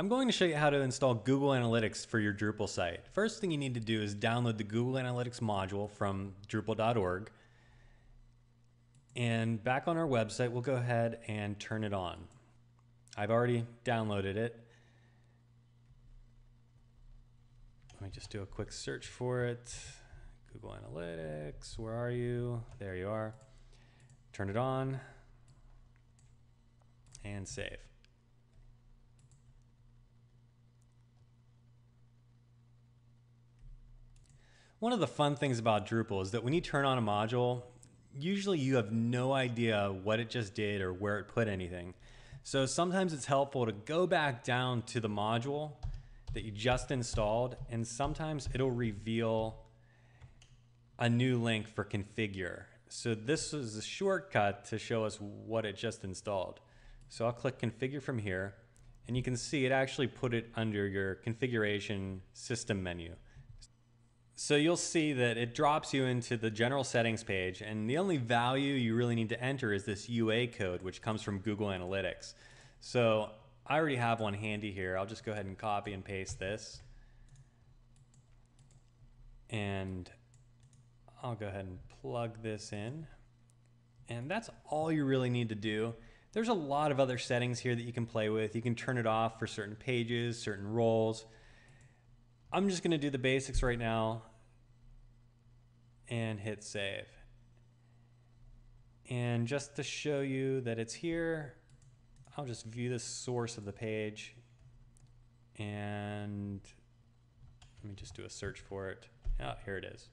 I'm going to show you how to install Google Analytics for your Drupal site. First thing you need to do is download the Google Analytics module from Drupal.org. And back on our website, we'll go ahead and turn it on. I've already downloaded it. Let me just do a quick search for it. Google Analytics, where are you? There you are. Turn it on and save. One of the fun things about Drupal is that when you turn on a module, usually you have no idea what it just did or where it put anything. So sometimes it's helpful to go back down to the module that you just installed, and sometimes it'll reveal a new link for configure. So this is a shortcut to show us what it just installed. So I'll click configure from here, and you can see it actually put it under your configuration system menu. So you'll see that it drops you into the general settings page and the only value you really need to enter is this UA code which comes from Google Analytics. So I already have one handy here. I'll just go ahead and copy and paste this. And I'll go ahead and plug this in. And that's all you really need to do. There's a lot of other settings here that you can play with. You can turn it off for certain pages, certain roles. I'm just going to do the basics right now and hit save. And just to show you that it's here, I'll just view the source of the page and let me just do a search for it. Oh, here it is.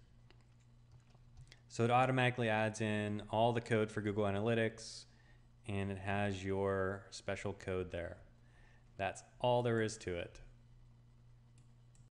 So it automatically adds in all the code for Google Analytics and it has your special code there. That's all there is to it.